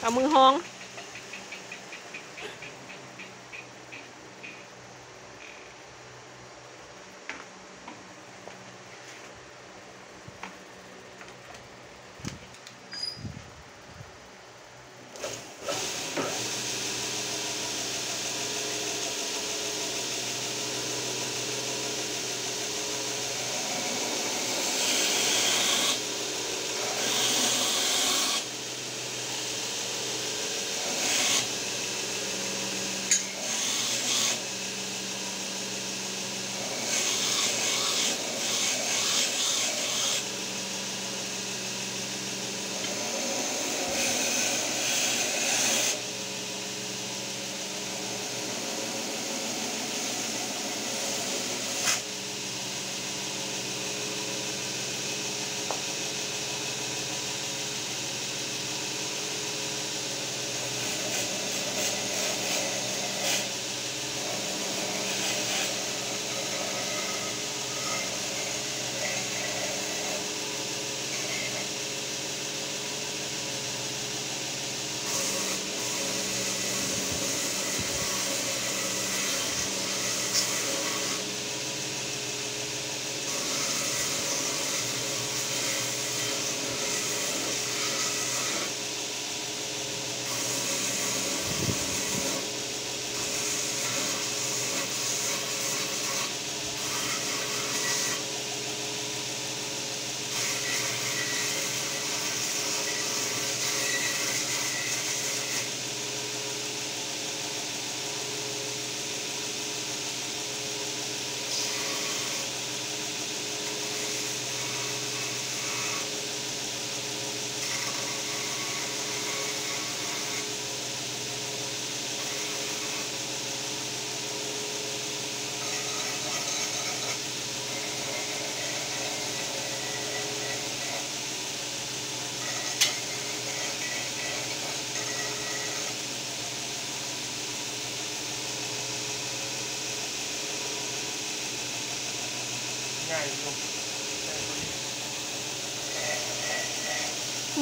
เอามือห้อง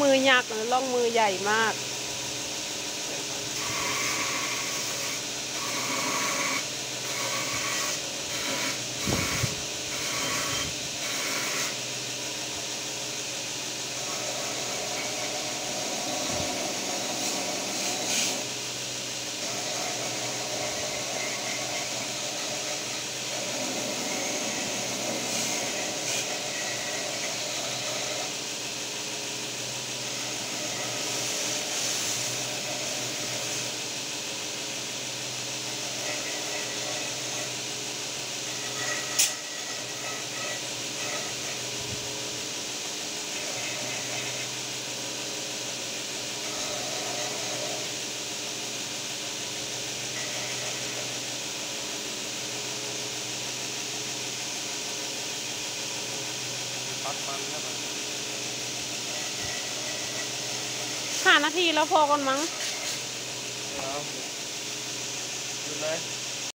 มือยักษ์หรือล่องมือใหญ่มาก ปัดมันแล้วมันห้านาทีแล้วพอกันมั้งเอาดูเลย